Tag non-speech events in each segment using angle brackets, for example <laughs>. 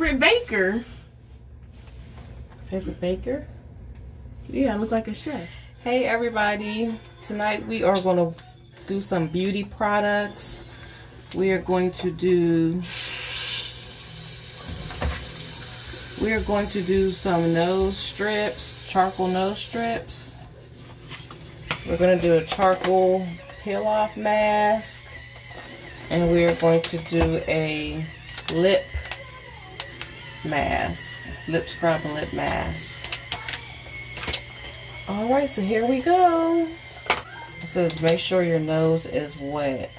favorite baker. Favorite baker? Yeah, I look like a chef. Hey everybody, tonight we are going to do some beauty products. We are going to do we are going to do some nose strips, charcoal nose strips. We're going to do a charcoal peel off mask and we are going to do a lip mask, lip scrub and lip mask. All right, so here we go. It says make sure your nose is wet.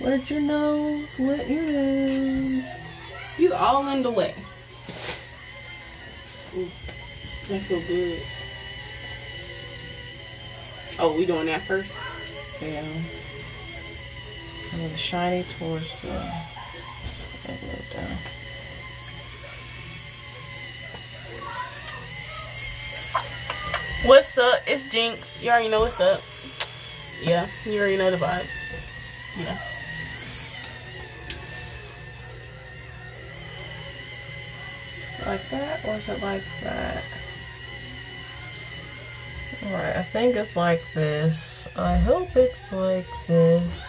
Wet your nose, wet your nose. You all in the way. Ooh, that feel good. Oh, we doing that first? Yeah. And then shiny towards the down. Uh, what's up? It's Jinx. You already know what's up. Yeah, you already know the vibes. Yeah. Is it like that or is it like that? Alright, I think it's like this. I hope it's like this.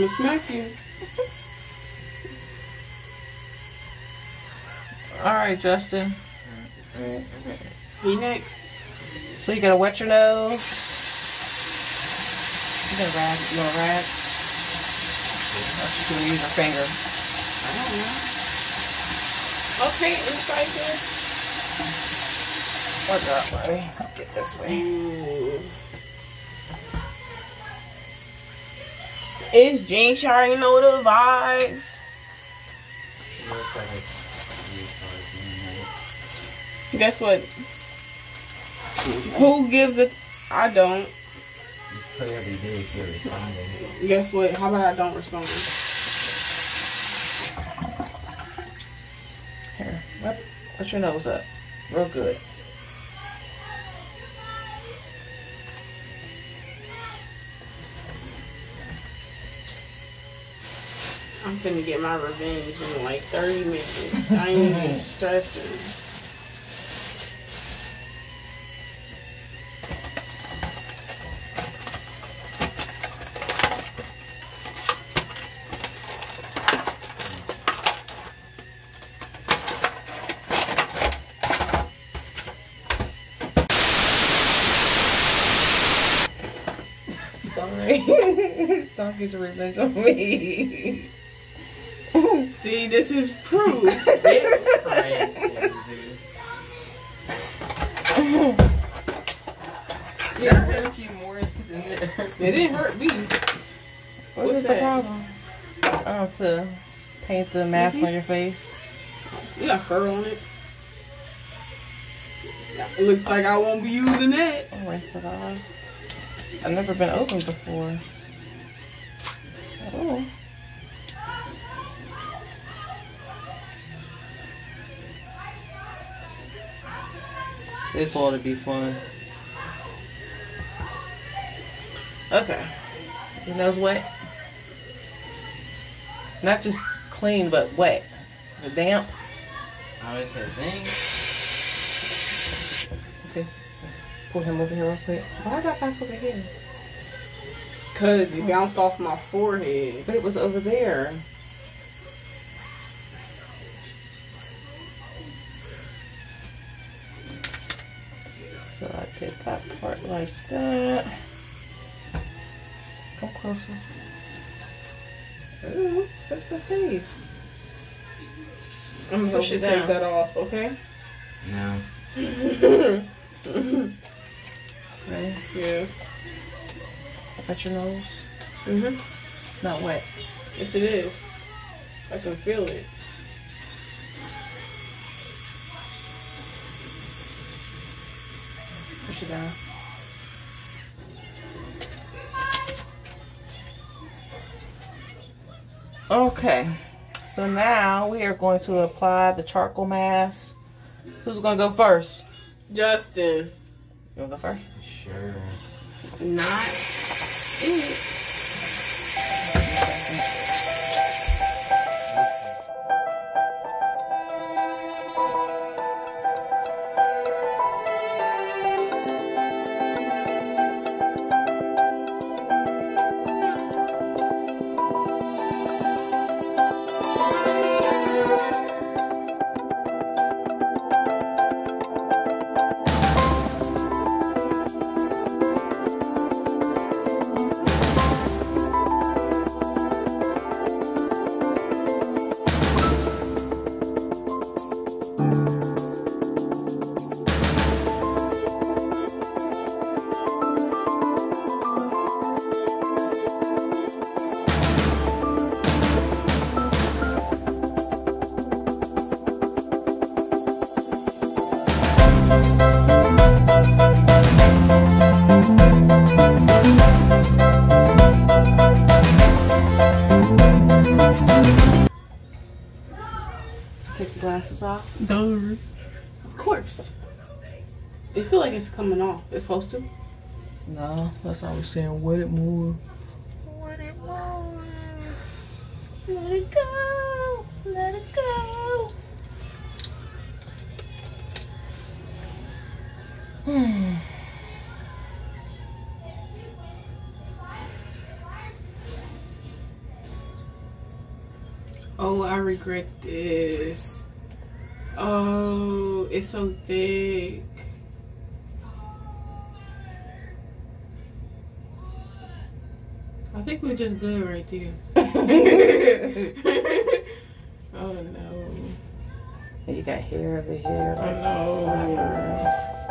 Gonna smack you. Alright, Justin. He next. So you gotta wet your nose. You gotta rag? You wanna rag? Or she's gonna use her finger. I don't know. Okay, it's right there. What's up, buddy? I'll get this way. Ooh. It's Jinx. You already know the vibes. Guess what? Who gives a? I don't. Guess what? How about I don't respond? Here, wet, wet your nose up. Real good. I'm gonna get my revenge in like 30 minutes. I ain't even <laughs> stressing. Sorry. <laughs> Don't get your revenge on me. <laughs> See, this is proof. <laughs> Yeah, hurt you more than it It didn't hurt me. What What's is the that? problem? Oh, to paint the mask on your face. You got fur on it. It looks like I won't be using that. I'll rinse it off. I've never been opened before. Oh. This ought to be fun. Okay. You know what? Not just clean, but wet. The damp. I always had things. See? Pull him over here real quick. Why I got back over here? Cause it bounced off my forehead. But it was over there. Part like that. Come closer. Ooh, that's the face. I'm gonna help Push you it take that off, okay? No. Ready? yeah. At your nose. Mhm. It's not wet. Yes, it is. I can feel it. Push it down. Okay. So now we are going to apply the charcoal mask. Who's gonna go first? Justin. You wanna go first? Sure. Not it. Glasses off. Duh. Of course. You feel like it's coming off. It's supposed to. No, that's all we're saying. Wet it more. Let it go. Let it go. Let it go. Oh, I regret this. Oh, it's so thick. I think we're just good right there. <laughs> oh no. You got hair over here. Like know. sideburns.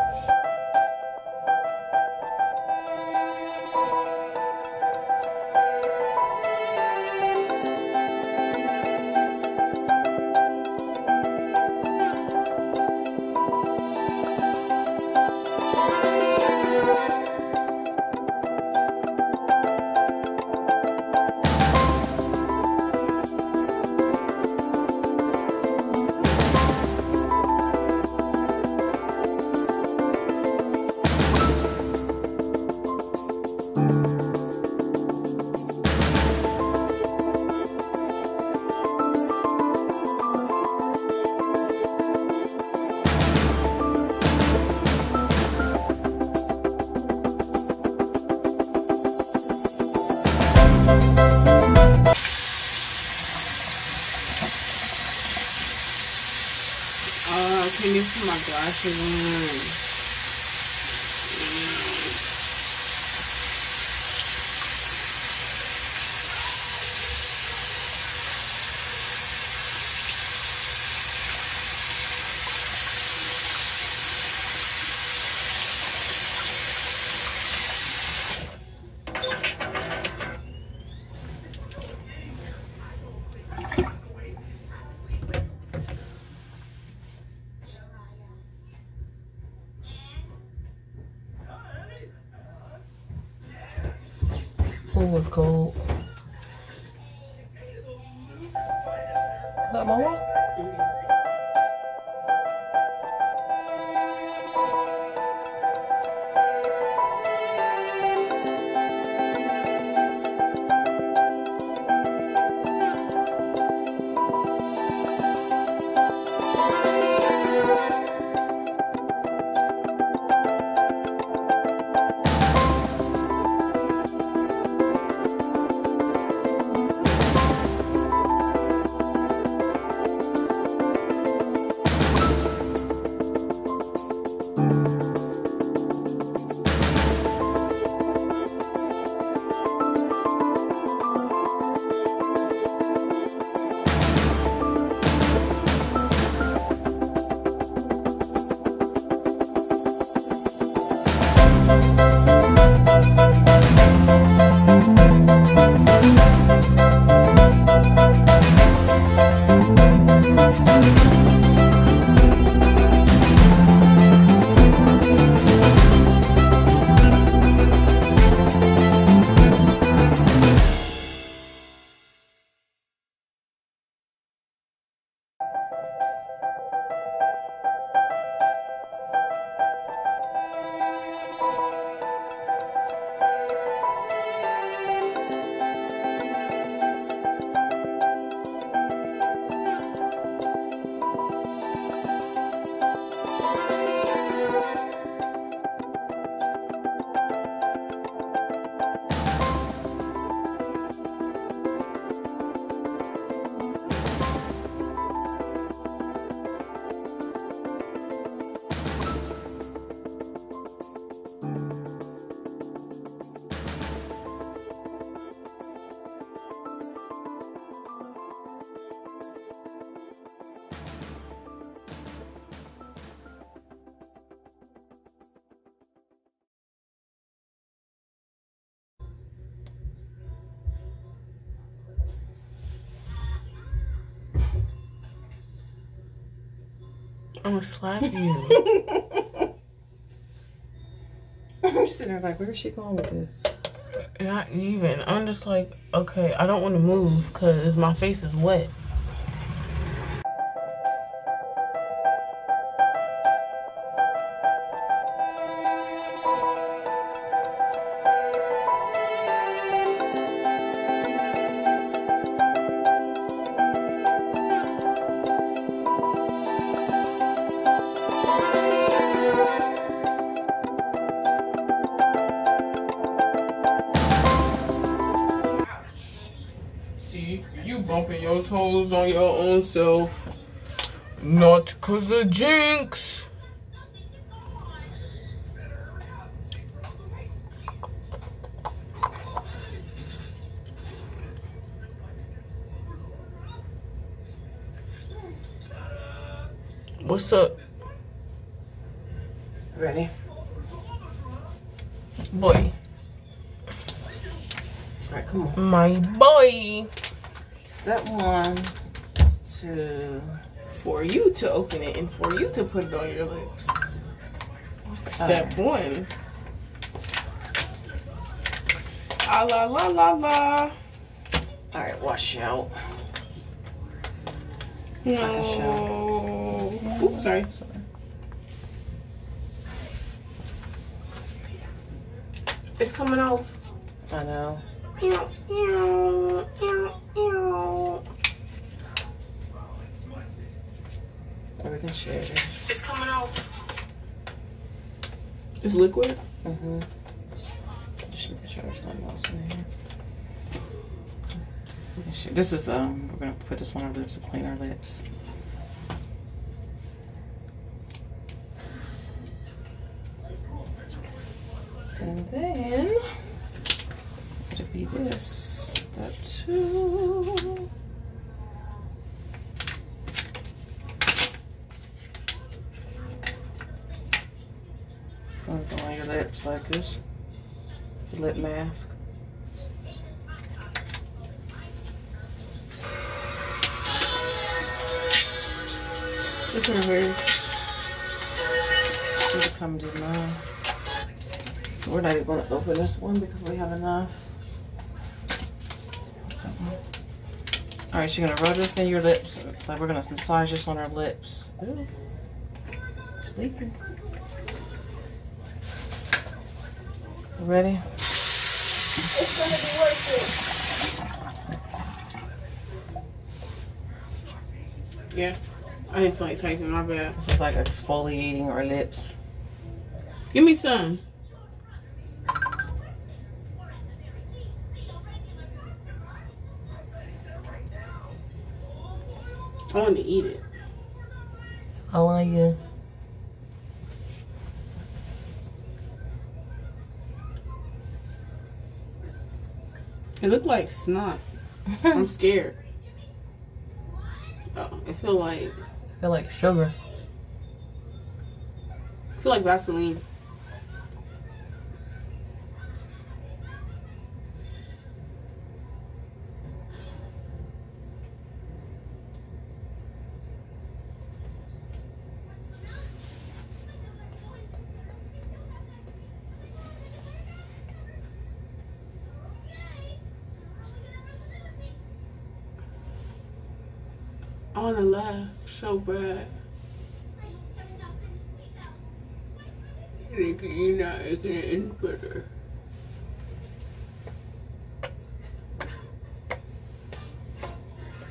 I'm gonna slap you. <laughs> I'm sitting there like, where is she going with this? Not even. I'm just like, okay, I don't want to move because my face is wet. Your toes on your own self. Not cause of jinx. What's up, Ready? boy? All right, come on. My boy. Step one is to For you to open it and for you to put it on your lips. Step one. Ah la la la la. All right, wash out. No. Oops, sorry. It's coming off. I know. Ew, ew, ew, ew. Or we can share this. It's coming off. It's liquid? Mm-hmm. Just making sure there's nothing else in here. We can share- This is um. We're gonna put this on our lips to clean our lips. And then it'll be this step two. It's gonna go lips like this. It's a lip mask. It's right here. Should come to now. So we're not even gonna open this one because we have enough. All right, you're gonna rub this in your lips. Like we're gonna massage this on our lips. Ooh. Sleeping. Ready? It's gonna be worth it. Yeah. I didn't feel like typing, my bad. This is like exfoliating our lips. Give me some. I want to eat it. I like it. It looked like snot. I'm <laughs> scared. Oh, I feel like I feel like sugar. I feel like Vaseline. I wanna laugh so bad. Nigga, you're not making it any better.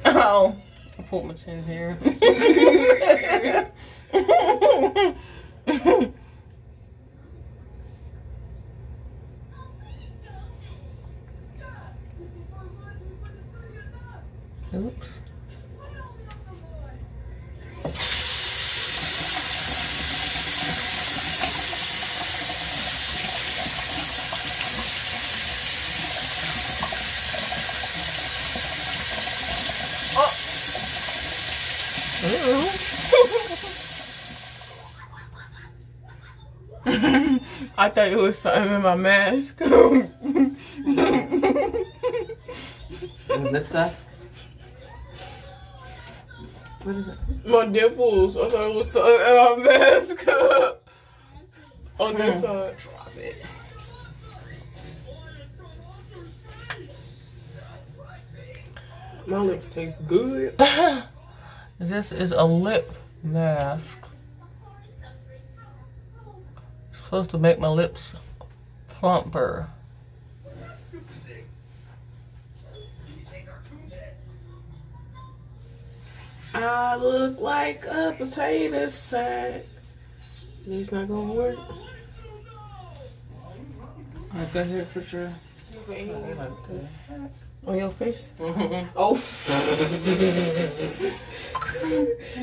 Oh, I put my chin here. <laughs> <laughs> Oops. I thought it was something in my mask. <laughs> lip stuff? What is it? my dimples. I thought it was something in my mask. <laughs> On this Hmm. side. Drop it. My lips taste good. <laughs> this is a lip mask. It's supposed to make my lips plumper. I look like a potato sack. It's not gonna work. Alright, go ahead, put your. On your face? Mm-hmm. Oh.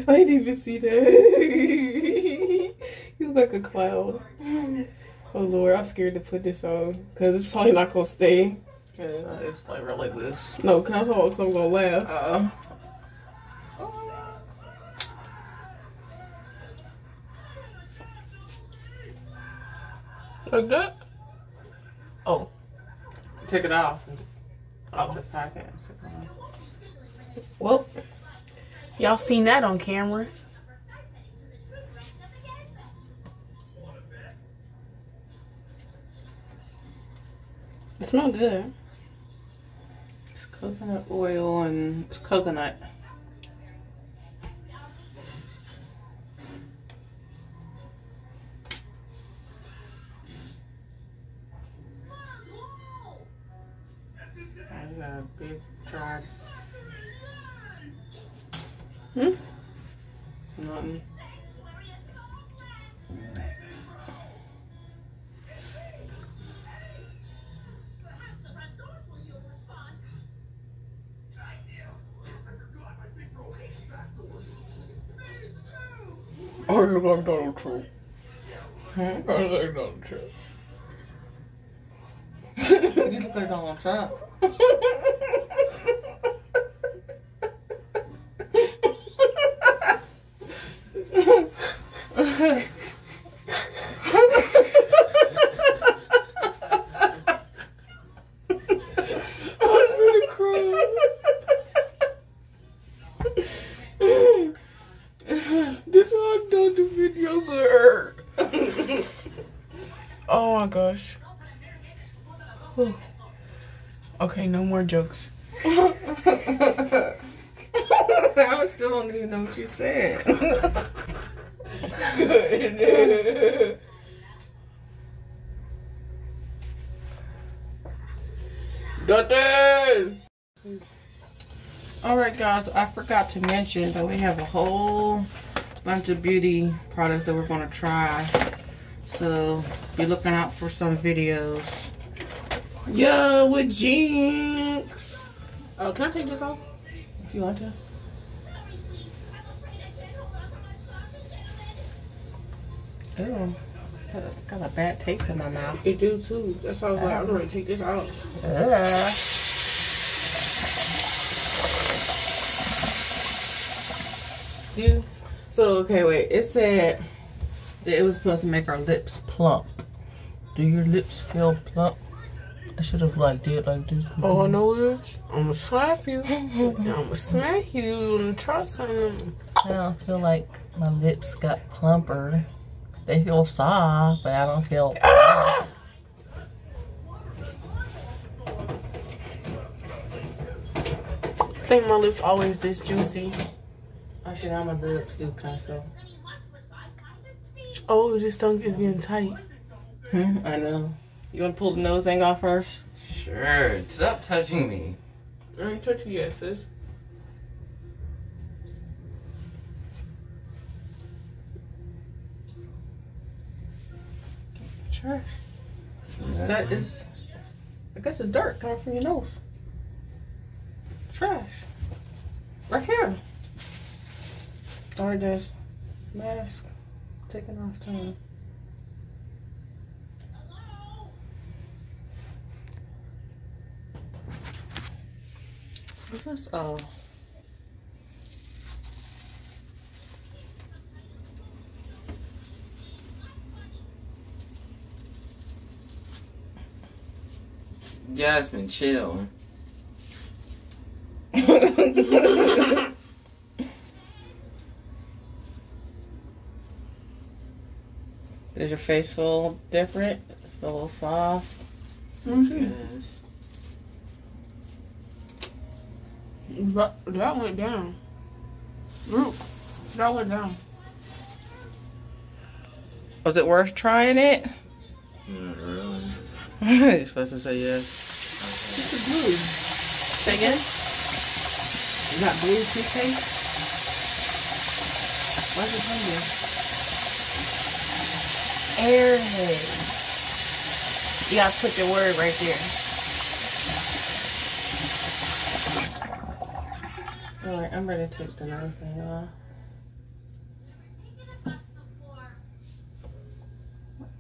<laughs> I didn't even see that. <laughs> you look like a cloud. Oh Lord, I'm scared to put this on because it's probably not gonna stay. Yeah, it's like right like this. No, cause I'm gonna- 'cause I'm gonna laugh. Uh, Like that? oh, Take it off. Oh. the packet. Uh-huh. Well, y'all seen that on camera. It smell good. It's coconut oil and it's coconut. Big jar. Hmm? Nothing. I look like Donald Trump. Hmm? I look like Donald Trump. You look like Donald Trump. I'm gonna cry. this is how I done the videos of her. oh my gosh. Whew. Okay, no more jokes. <laughs> I still don't even know what you said. Good. Dutton! Alright guys, I forgot to mention that we have a whole bunch of beauty products that we're going to try. So be looking out for some videos. Yeah, with Jinx. Oh, can I take this off? If you want to. Ew. That's got a bad taste in my mouth. It do too. That's why I was like, I'm gonna take this out. Yeah. You. So okay, wait. It said that it was supposed to make our lips plump. Do your lips feel plump? I should have like did like this. Oh I know is I'm gonna slap you. I'm gonna smack you and try something. I don't feel like my lips got plumper. They feel soft, but I don't feel. I think my lips always this juicy. Actually, now my lips do kind of feel. Oh, this tongue is getting tight. Hmm, I know. You want to pull the nose thing off first? Sure. Stop touching me. I ain't touching you, sis. Sure. That is, I guess it's dirt coming from your nose. Trash. Right here. Sorry, just mask taking off time. What's this? Oh. Jasmine, chill. Does your face feel different? Feel a little soft? Yes. But that went down. Look, that went down. Was it worth trying it? Not really. <laughs> You're supposed to say yes. This is blue. Say again? You got blue toothpaste? Why's it from Airhead. You gotta put your word right there. Alright, I'm ready to take the nose thing off.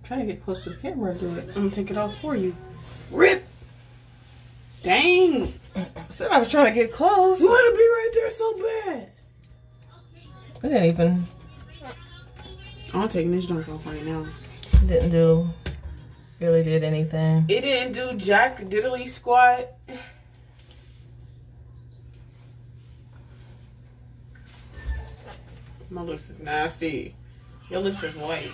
Try to get close to the camera and do it. I'm gonna take it off for you. Rip! Dang! I said I was trying to get close. You wanna be right there so bad. I didn't even I'm taking this junk off right now. didn't do really did anything. It didn't do jack diddly squat. My lips is nasty. Your lips is white.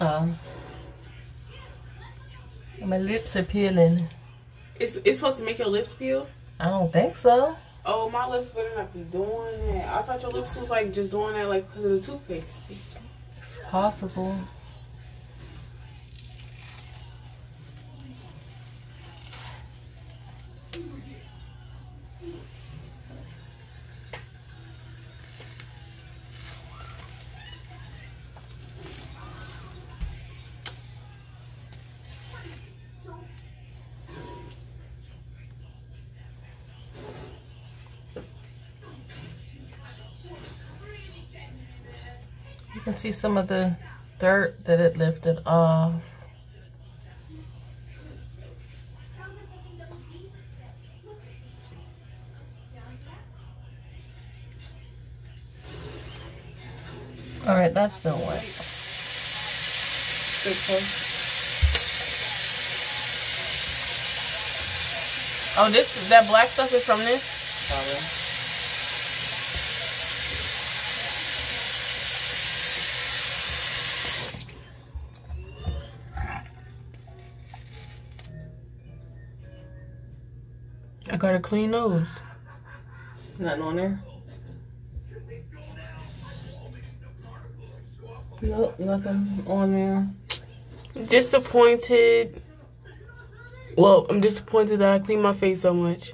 Oh. My lips are peeling. It's it's supposed to make your lips peel. I don't think so. Oh, my lips better not be doing that. I thought your lips was like just doing that like because of the toothpaste. It's possible. See some of the dirt that it lifted off. All right, that's still wet. Oh, this that black stuff is from this. I got a clean nose. Nothing on there? Nope, nothing on there. Disappointed. Well, I'm disappointed that I cleaned my face so much.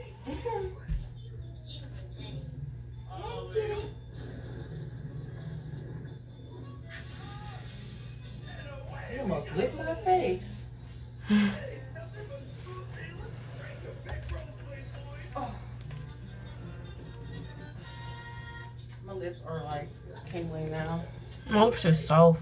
My lips are like tingling now. My lips are soft.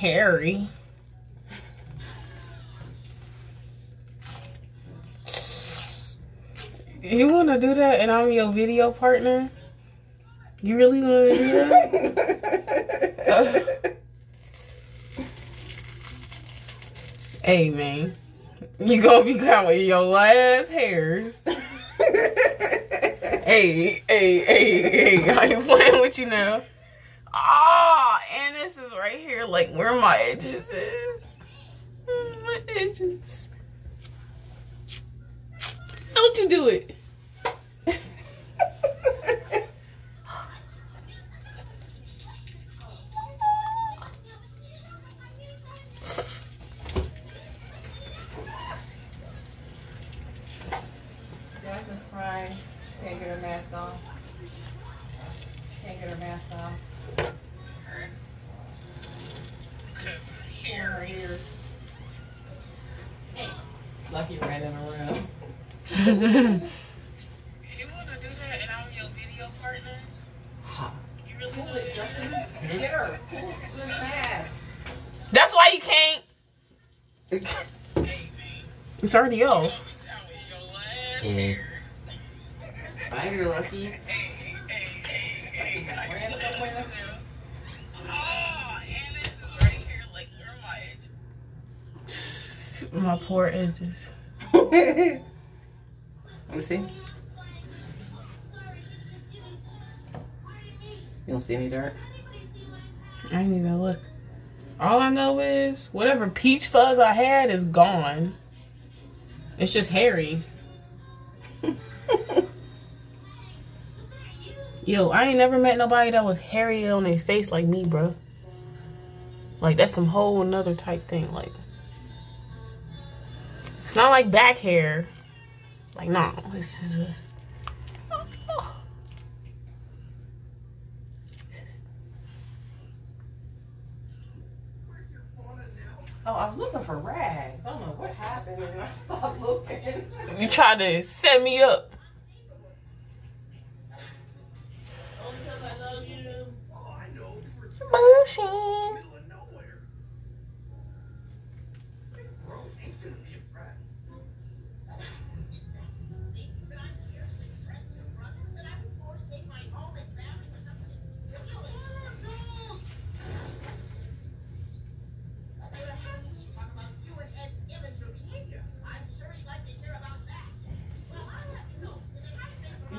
Because I'm hairy. You want to do that and I'm your video partner? You really want to do that? <laughs> hey, man. You gonna be counting your last hairs. <laughs> hey, hey, hey, hey. I ain't playing with you now. Ah, this is right here, like where my edges is. My edges. Don't you do it. It's already off. Yeah. Bye, you're lucky. <sighs> My poor edges. <laughs> Let me see. You don't see any dirt? I didn't even look. All I know is whatever peach fuzz I had is gone. It's just hairy. <laughs> Yo, I ain't never met nobody that was hairy on their face like me, bro. Like that's some whole another type thing. Like it's not like back hair. Like no, this is just. Oh, I was looking for rags. I don't know what happened and I stopped looking. You try to set me up. Bullshit.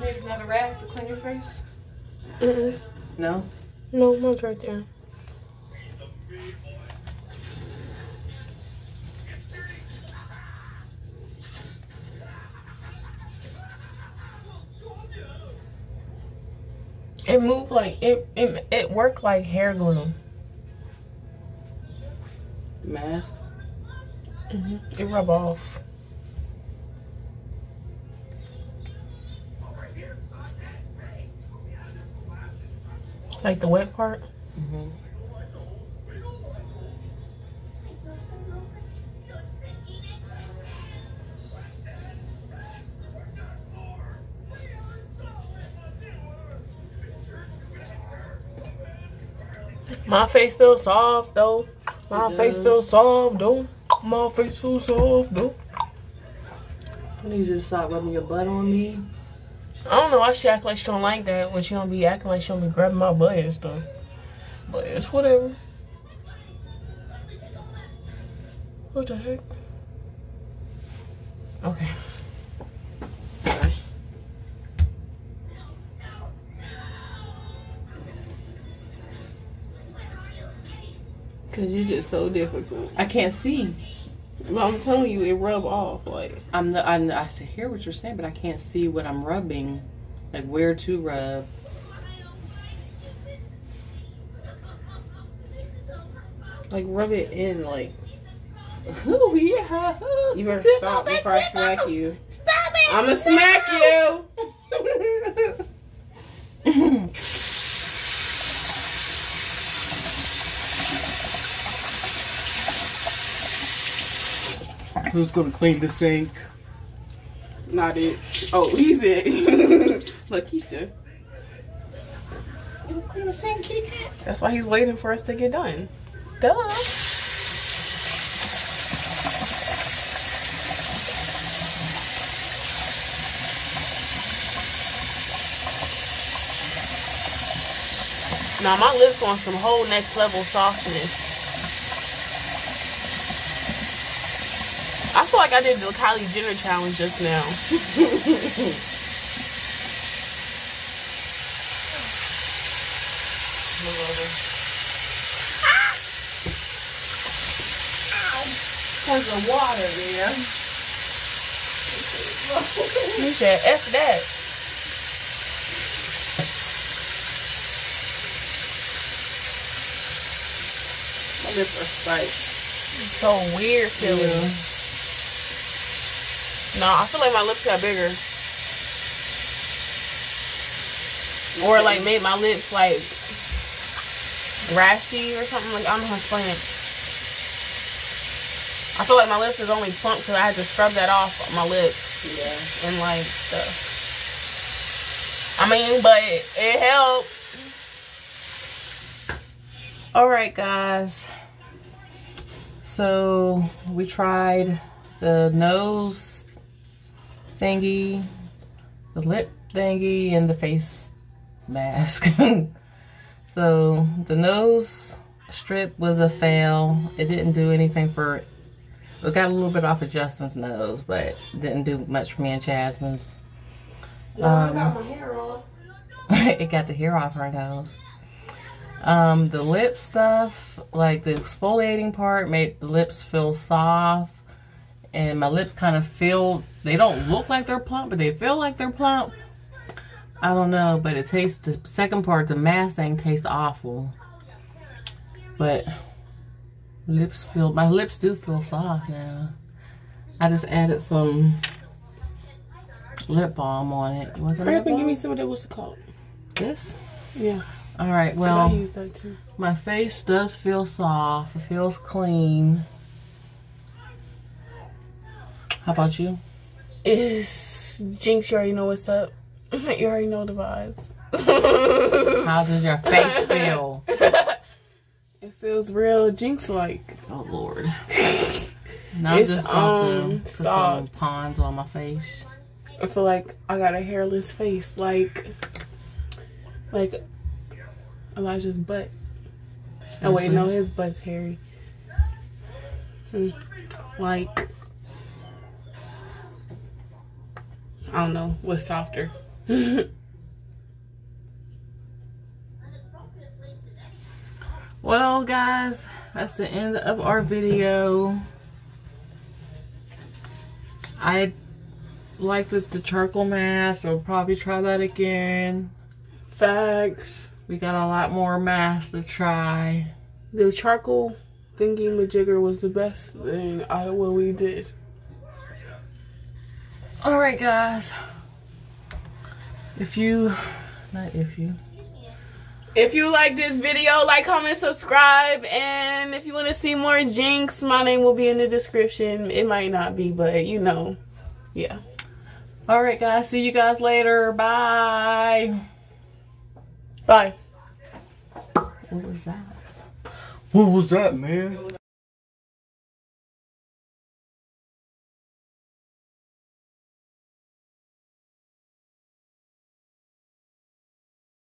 You rag to clean your face? Mm-mm. No? No, mine's right there. It moved like it. It, it worked like hair glue. The mask? hmm It rub off. Like the wet part. Mm-hmm. My face feels soft though. My It face does. feels soft though. My face feels soft though. I need you to stop rubbing your butt on me. I don't know why she act like she don't like that when she don't be acting like she don't be grabbing my butt and stuff. But it's whatever. What the heck? Okay. Cause you're just so difficult. I can't see. But I'm telling you, it rub off like. I'm the, I, I hear what you're saying, but I can't see what I'm rubbing. Like where to rub. Like rub it in, like Ooh, <laughs> yeah. you better stop before I smack you. Stop it! I'ma smack you. <laughs> <laughs> Who's gonna clean the sink? Not it. Oh, he's it. <laughs> Lakeisha. You clean the sink, kitty cat. That's why he's waiting for us to get done. Duh. Now my lips want some whole next level softness. like I did the Kylie Jenner challenge just now. Because ah! of water, man. you said F that. My lips are spiked. It's so weird feeling. Yeah. No, I feel like my lips got bigger. Or like made my lips like rashy or something. Like I don't know how to explain it. I feel like my lips is only plump because I had to scrub that off my lips Yeah. and like stuff. I mean, but it helped. All right, guys. So we tried the nose thingy, the lip thingy, and the face mask. <laughs> so the nose strip was a fail. It didn't do anything for. It got a little bit off of Justin's nose, but didn't do much for me and Jasmine's. No, I Um, got my hair off. <laughs> it got the hair off her nose. Um, the lip stuff, like the exfoliating part, made the lips feel soft, and my lips kind of feel. They don't look like they're plump, but they feel like they're plump. I don't know, but it tastes. The second part, the mask thing, tastes awful. But lips feel. My lips do feel soft now. I just added some lip balm on it. Was it Hurry up and give me some of that. What's it called? this? Yeah. All right. Well, I use that too. my face does feel soft. It feels clean. How about you? It's Jinx. You already know what's up. <laughs> you already know the vibes. <laughs> How does your face <laughs> feel? It feels real Jinx like. Oh Lord. Now I'm just going um, to put some soft. pons on my face. I feel like I got a hairless face, like like Elijah's butt. Oh wait, no, his butt's hairy. Hmm. Like I don't know what's softer. <laughs> Well, guys, that's the end of our video. I like the, the charcoal mask. We'll probably try that again. Facts. We got a lot more masks to try. The charcoal thingy majigger was the best thing out of what we did. All right, guys. If you, not if you, If you like this video, like, comment, subscribe, and if you want to see more Jinx, my name will be in the description. It might not be, but you know, yeah. all right, guys. See you guys later. Bye. Bye. What was that? What was that, man?